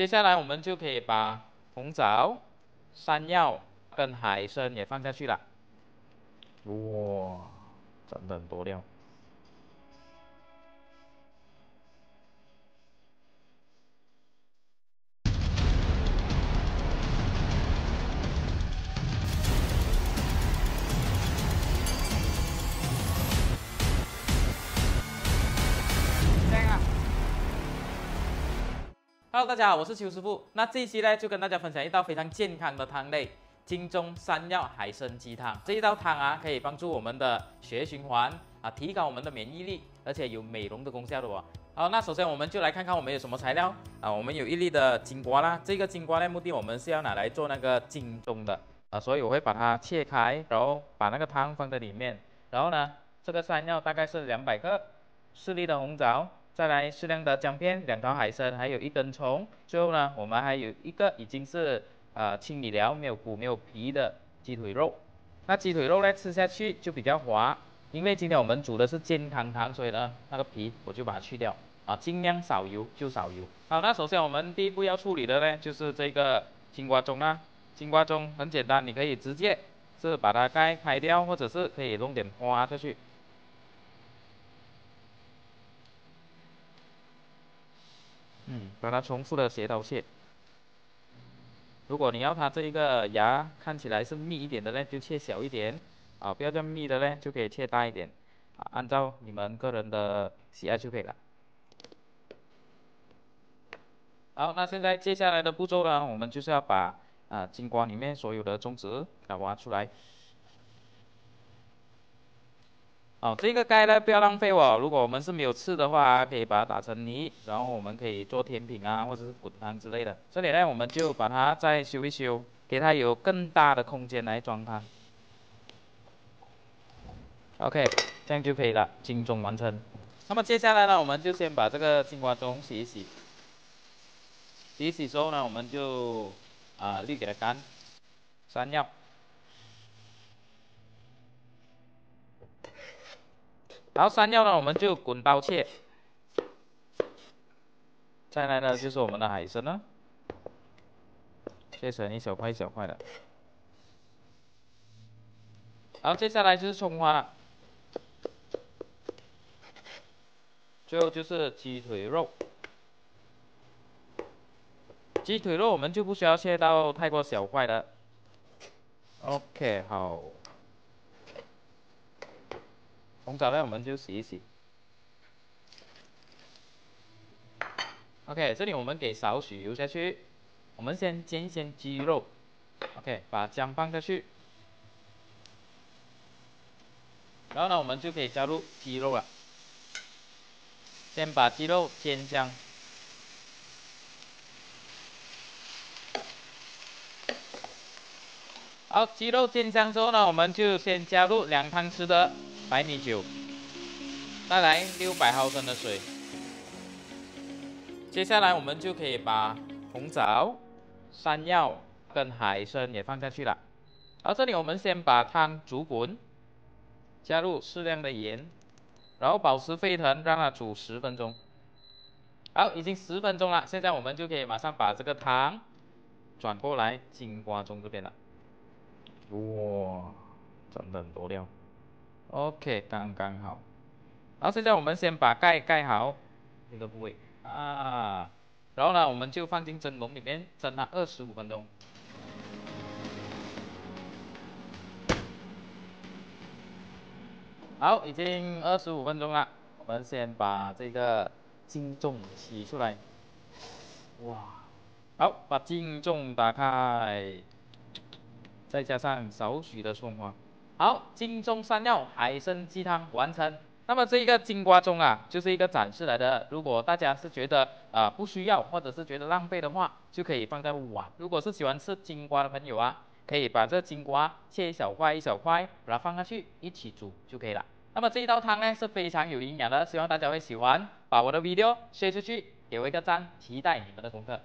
接下来我们就可以把红枣、山药跟海参也放下去了。哇，真的很多料。Hello，大家好，我是邱师傅。那这一期呢，就跟大家分享一道非常健康的汤类——金钟山药海参鸡汤。这一道汤啊，可以帮助我们的血液循环啊，提高我们的免疫力，而且有美容的功效的哦。好，那首先我们就来看看我们有什么材料啊。我们有一粒的金瓜啦，这个金瓜呢，目的我们是要拿来做那个金钟的啊，所以我会把它切开，然后把那个汤放在里面。然后呢，这个山药大概是两百克，四粒的红枣。再来适量的姜片，两条海参，还有一根葱。最后呢，我们还有一个已经是呃清理了没有骨没有皮的鸡腿肉。那鸡腿肉呢，吃下去就比较滑，因为今天我们煮的是健康汤，所以呢那个皮我就把它去掉啊，尽量少油就少油。好，那首先我们第一步要处理的呢，就是这个青瓜盅啦。青瓜盅很简单，你可以直接是把它盖开掉，或者是可以弄点花下去。嗯，把它重复的斜刀切。如果你要它这一个芽看起来是密一点的呢，就切小一点啊；不要这么密的呢，就可以切大一点啊。按照你们个人的喜爱就可以了。好，那现在接下来的步骤呢，我们就是要把啊金瓜里面所有的种子给它挖出来。哦，这个钙呢不要浪费哦。如果我们是没有刺的话，可以把它打成泥，然后我们可以做甜品啊，或者是滚汤之类的。这里呢，我们就把它再修一修，给它有更大的空间来装它。OK，这样就可以了，金钟完成。那么接下来呢，我们就先把这个金瓜盅洗一洗。洗一洗之后呢，我们就啊沥给它干，山药。然后山药呢，我们就滚刀切。再来呢，就是我们的海参了，切成一小块一小块的。然后接下来就是葱花，最后就是鸡腿肉。鸡腿肉我们就不需要切到太过小块的。OK，好。红枣呢，我们就洗一洗。OK，这里我们给少许油下去。我们先煎一煎鸡肉。OK，把姜放下去。然后呢，我们就可以加入鸡肉了。先把鸡肉煎香。好，鸡肉煎香之后呢，我们就先加入两汤匙的。白米酒，再来六百毫升的水。接下来我们就可以把红枣、山药跟海参也放下去了。然后这里我们先把汤煮滚，加入适量的盐，然后保持沸腾，让它煮十分钟。好，已经十分钟了，现在我们就可以马上把这个汤转过来金瓜盅这边了。哇，真的很多料。OK，刚刚好。然后现在我们先把盖盖好这个部位啊，然后呢，我们就放进蒸笼里面蒸它二十五分钟。好，已经二十五分钟了。我们先把这个金钟取出来。哇，好，把金钟打开，再加上少许的葱花。好，金钟山药海参鸡汤完成。那么这一个金瓜盅啊，就是一个展示来的。如果大家是觉得啊不需要，或者是觉得浪费的话，就可以放在碗。如果是喜欢吃金瓜的朋友啊，可以把这金瓜切一小块一小块，把它放下去一起煮就可以了。那么这一道汤呢是非常有营养的，希望大家会喜欢。把我的 video share 出去，给我一个赞，期待你们的功课。